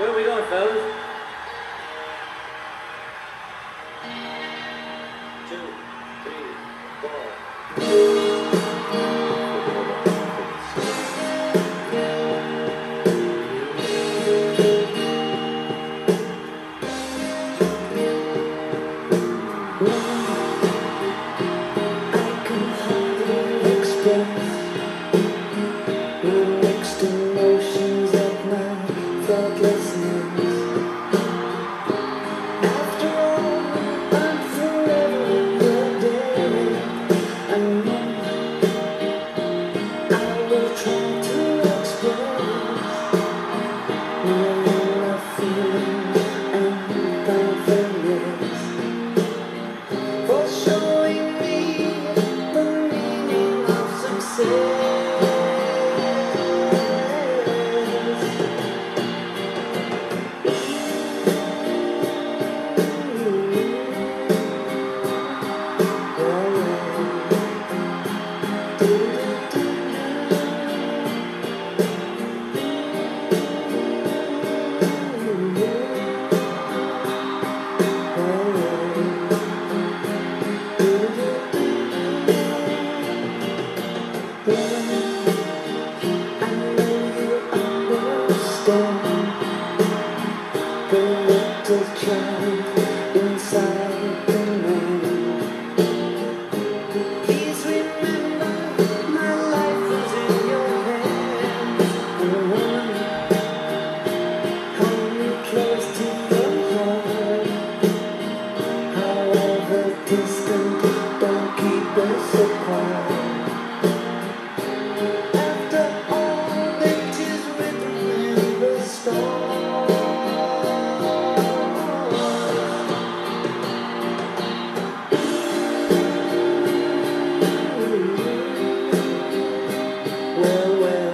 Where are we going, fellas? Two, three, four. do Good. Well, well.